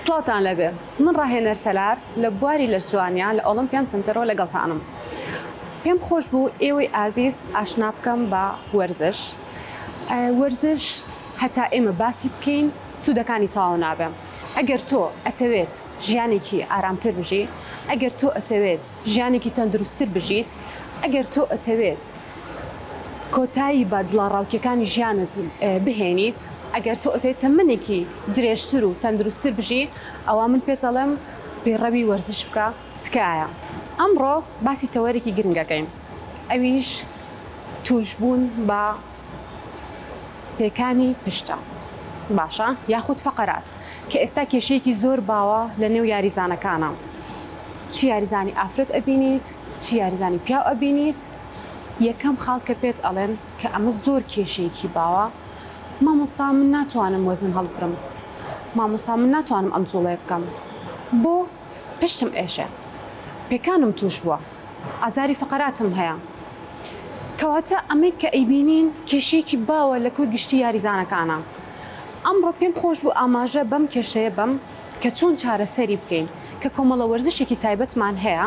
سڵاوتان لەبێ من ڕاهێنەر تەلار لە بواری لەش جوانیان لە ئۆڵمپیان سەنتەرەوە لەگەڵتانم پێم خۆش بوو ئێوەی ئازیز ئاشنا بکەم بە وەرزش وەرزش هەتا ئێمە باسی بکەین سوودەکانی تەواو نابێ ئەگەر تۆ ئەتەوێت ژیانێکی ئارامتر بژی ئەگەر تۆ ئەتەوێت ژیانێکی تەندروستتر بژیت ئەگەر تۆ ئەتەوێت کۆتایی بە دڵاڕاوکێکانی ژیانت بهێنیت ئەگەر تۆ ئەتەوێت تەمەنێکی درێژتر و تەندروستتر بژی ئەوا من پێت ئەڵێم پەیڕەوی وەرزش بکە تکایە ئەمڕۆ باسی تەوەرێکی گرنگ ئەکەین ئەویش تووشبوون بە پێکانی پشتە باشە یاخود فەقەرات. کە ئێستا کێشەیەکی زۆر باوە لە نێو یاریزانەکانا چ یاریزانی ئافرەت ئەبینیت چ یاریزانی پیاو ئەبینیت یەکەم خاڵ کە پێت ئەڵێن کە ئەمە زۆر کێشەیەکی باوە مامۆستا من ناتوانم وەزن هەڵبرم مامۆسا من ناتوانم ئەم جوڵەیە بکەم بۆ پشتم ئێشێ پێکانم توش بوە ئازاری فەقەراتم هەیە کەواتە ئەمەی کە ئەیبینین کێشەیەکی باوە لە کۆی گشتی یاریزانەکانا ئەمڕۆ پێم خۆش بو ئاماژە بەم کێشەیە بەم کە چۆن چارەسەری بکەین کە کۆمەڵە وەرزشێکی تایبەتمان هەیە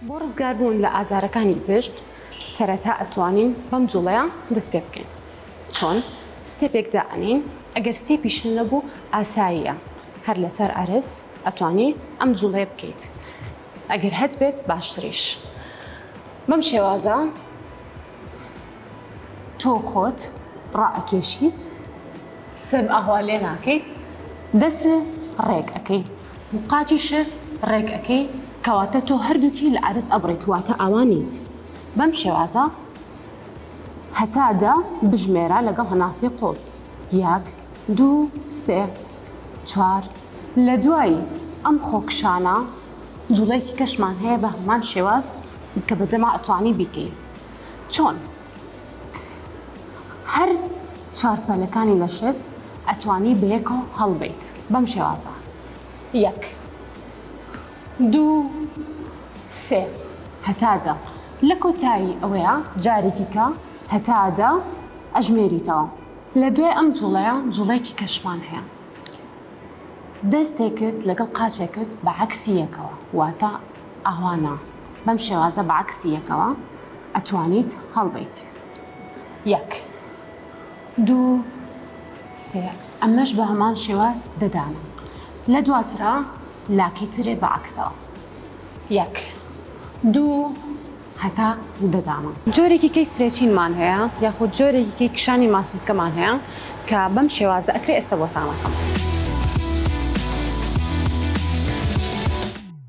بۆ ڕزگار بوون لە ئازارەکانی پشت سەرەتا ئەتوانین بەم جوڵەیە دەست پێ بکەین چۆن ستێپێک دائەنێین ئەگەر ستێپیش نەبوو ئاساییە هەر لەسەر عەرز ئەتوانی ئەم جوڵەیە بکەیت ئەگەر هەتبێت باشتریش بەم شێوازە تۆ خۆت ڕائەکێشیت سەر ئاوا لێ ناکەیت دەست ڕێک ئەەکەی و قاچی شێر ڕێک ئەکەی کەواتە تۆ هەردووکی لە عەرز ئەبڕیت واتە ئاوا نیت بەم شێوازە هەتا دە بژمێرە لەگەڵ هەناسەی قوڵ یەک دوو سێ چوار لە دوای ئەم خۆکشانە جوڵەیەکی کەشمان هەیە بە هەمان شێواز کە بە دەما ئەتوانی بیکەی چۆن؟ هەر چوار پەلەکانی لەشت ئەتوانی بەیەکەوە هەڵبەیت بەم شێوازە یەک دوو سێ هەتادە لە کۆتایی ئەوەیە جارێکی کە هەتادە ئەژمێریتەوە لە دوای ئەم جوڵەیە جوڵەیەکی کەشمان هەیە دەستێکت لەگەڵ قاچێکت بە عکسی یەکەوە واتە ئەهوانا بەم شێوازە بە عەکسی یەکەوە ئەتوانیت هەڵبەیت یەک دوو سێ ئەمەش بە هەمان شێواز دەدانە لە دواترا لاکی ترێ بە عەکسەوە یەک دوو هەتا دەدانە جۆرێکی کەی سترێچینمان هەیە یاخود جۆرێکی کەی کشانی ماسولکەمان هەیە کە بەم شێوازە ئەکرێ ئێستا بۆتانەکەم.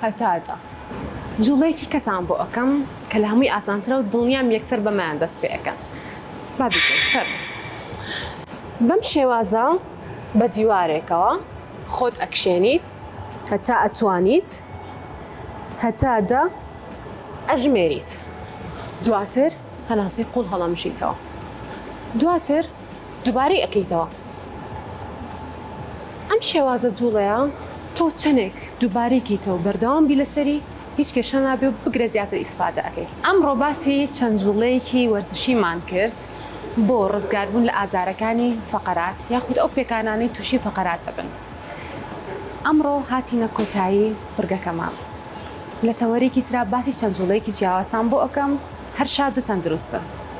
پەتاتە جوڵەیەکی کەتان بۆ ئەکەم کە لە هەمووی ئاسانترە و دڵنیام یەکسەر بەمەیان دەست پێ ئەکەن با بیکەین فەرموو بەم شێوازە بە دیوارێکەوە خۆت ئەکشێنیت هەتا ئەتوانیت هەتا دە ئەژمێریت دواتر هەناسەی قوڵ هەڵەمژیتەوە دواتر دوبارەی ئەکەیتەوە ئەم شێوازە جوڵەیە تۆ چەنێک دوبارەی کەیتەوە بەردەوام بی لەسەری هیچ کێشە نابێ و بگرە زیاتر ئیسفادە ئەکەی ئەمڕۆ باسی چەند جوڵەیەکی وەرزشیمان کرد بۆ ڕزگاربوون لە ئازارەکانی فەقەرات یاخود ئەو پێکانانەی توشی فەقەرات ئەبن ئەمڕۆ هاتینە کۆتایی بڕگەکەمان لە تەوەرێکی ترا باسی چەند جوڵەیەکی جیاوازتان بۆ ئەکەم هەر شاد و تەندروست بن.